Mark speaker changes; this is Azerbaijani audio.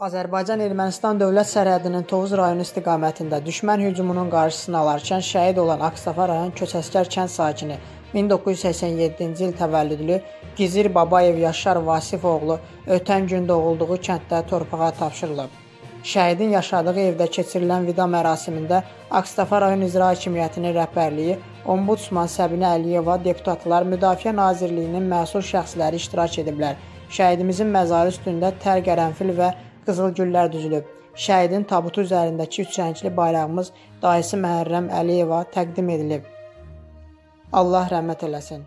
Speaker 1: Azərbaycan-Ermənistan dövlət sərhədinin Tovuz rayonu istiqamətində düşmən hücumunun qarşısını alarkən şəhid olan Ağstafa rayon Köçəskər kənd sakini 1987-ci il təvəllüdlü Gizir Babayev Yaşar Vasif oğlu ötən gün doğulduğu kənddə torpağa tapşırılıb. Şəhidin yaşadığı evdə keçirilən vida mərasimində Ağstafa rayon İcra Hakimiyyətinin rəhbərliyi, Ombudsman Səbinə Əliyeva, deputatlar, Müdafiə Nazirliyinin məsul şəxsləri iştirak ediblər. Şəhidimizin məzarı üstündə tər qərənfil və qızıl güllər düzülüb. Şəhidin tabutu üzərindəki üç rəngli bayrağımız dayısı Məhərrəm Əliyeva təqdim edilib. Allah rəhmət eləsin.